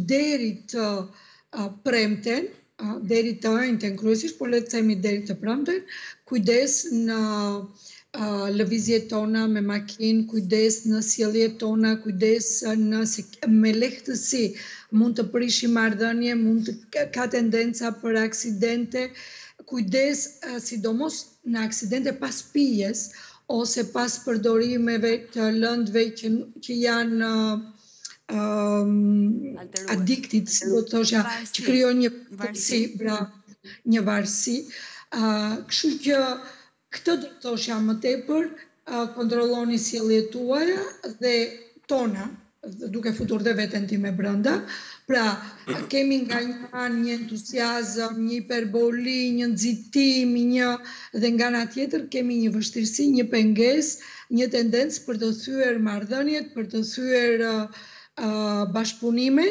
deri të premten, deri të enjten kryesisht, por le të themi deri të premten, kujdes në lëvizjet tona me makinë, kujdes në sjelljet tona, kujdes se me lehtësi mund të prishim marrëdhënie, mund të ka tendenca për aksidente, kujdes sidomos në aksidente pas pijes ose pas përdorimeve të lëndëve që janë uh, addicted, si do të thoshja, që krijon një varësi, pra, një varësi. Uh, kështu që këtë do të thoshja më tepër, uh, kontrolloni sjelljet tuaja dhe tona, duke futur dhe veten time brenda. Pra, kemi nga një anë një entuziazëm, një hiperboli, një nxitim, një... dhe nga ana tjetër kemi një vështirësi, një pengesë, një tendencë për të thyer marrëdhëniet, për të thyer bashkëpunimet.